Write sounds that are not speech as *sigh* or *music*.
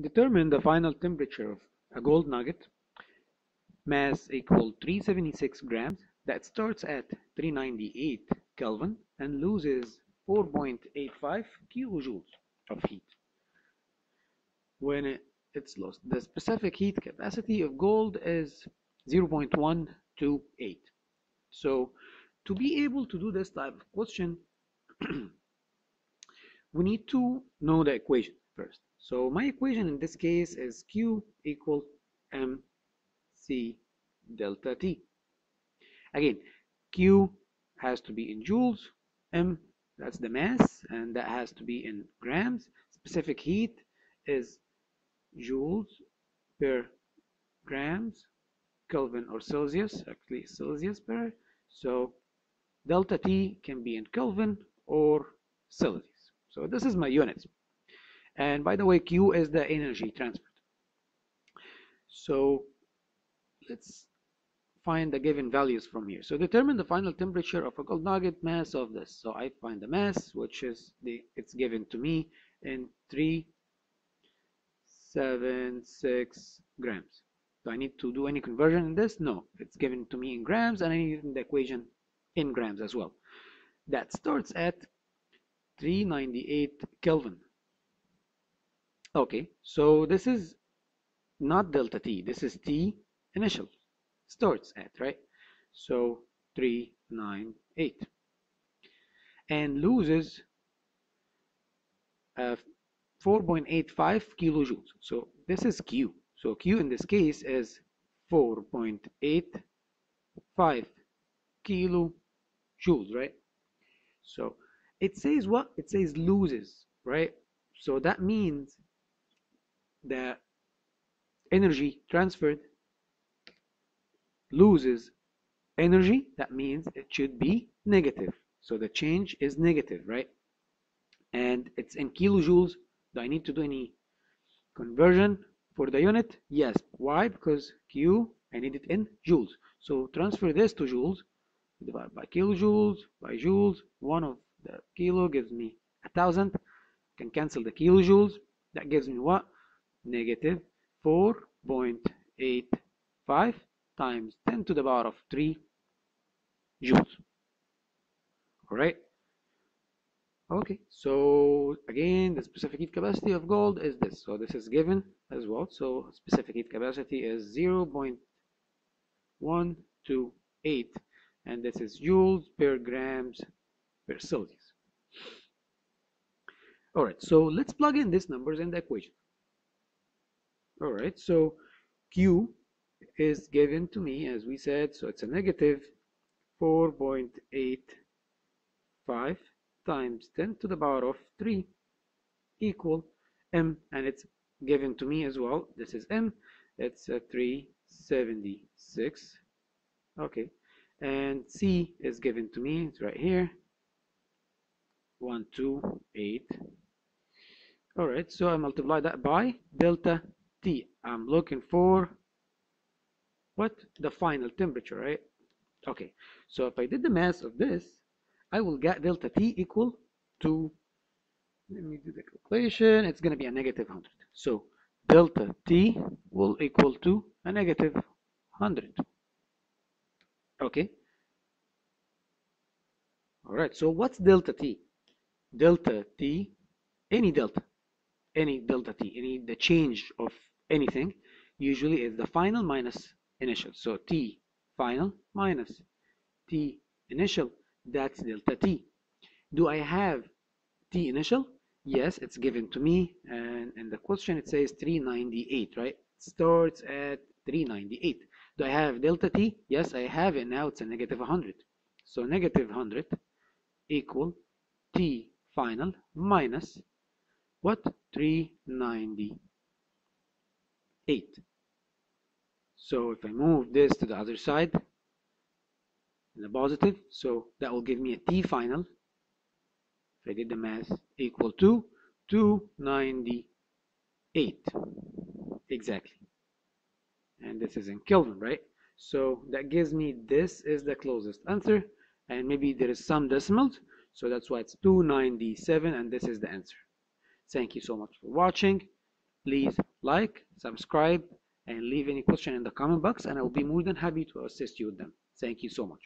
Determine the final temperature of a gold nugget, mass equal 376 grams, that starts at 398 Kelvin and loses 4.85 kilojoules of heat when it's lost. The specific heat capacity of gold is 0.128. So to be able to do this type of question, *clears throat* we need to know the equation first. So my equation in this case is Q equal mc delta T. Again, Q has to be in joules, m that's the mass, and that has to be in grams. Specific heat is joules per grams, Kelvin or Celsius, actually Celsius per. So delta T can be in Kelvin or Celsius. So this is my units. And by the way, Q is the energy transferred. So let's find the given values from here. So determine the final temperature of a gold nugget mass of this. So I find the mass, which is the it's given to me in three, seven, six grams. Do I need to do any conversion in this? No, it's given to me in grams, and I need the equation in grams as well. That starts at 398 Kelvin. Okay, so this is not delta T, this is T initial, starts at, right? So 398 and loses uh, 4.85 kilojoules. So this is Q. So Q in this case is 4.85 kilojoules, right? So it says what? It says loses, right? So that means the energy transferred loses energy. That means it should be negative. So the change is negative, right? And it's in kilojoules. Do I need to do any conversion for the unit? Yes. Why? Because Q, I need it in joules. So transfer this to joules, divide by kilojoules, by joules. One of the kilo gives me a thousand. Can cancel the kilojoules. That gives me what? Negative 4.85 times 10 to the power of 3 joules. All right. Okay, so again, the specific heat capacity of gold is this. So this is given as well. So specific heat capacity is 0.128, and this is joules per grams Celsius. All right, so let's plug in these numbers in the equation. All right, so Q is given to me as we said, so it's a negative 4.85 times 10 to the power of 3 equal m and it's given to me as well this is m it's a 376 okay and c is given to me it's right here 128 all right so i multiply that by delta t i'm looking for what the final temperature right okay so if i did the mass of this I will get delta T equal to, let me do the calculation, it's going to be a negative 100. So delta T will equal to a negative 100. Okay. All right, so what's delta T? Delta T, any delta, any delta T, any the change of anything, usually is the final minus initial. So T final minus T initial that's delta t. Do I have t initial? Yes, it's given to me, and in the question it says 398, right? It starts at 398. Do I have delta t? Yes, I have it. Now it's a negative 100. So negative 100 equal t final minus what? 398. So if I move this to the other side, in the positive so that will give me a t final. If I did the math equal to 298 exactly. And this is in Kelvin right? So that gives me this is the closest answer. And maybe there is some decimals so that's why it's 297 and this is the answer. Thank you so much for watching. Please like subscribe and leave any question in the comment box and I'll be more than happy to assist you with them. Thank you so much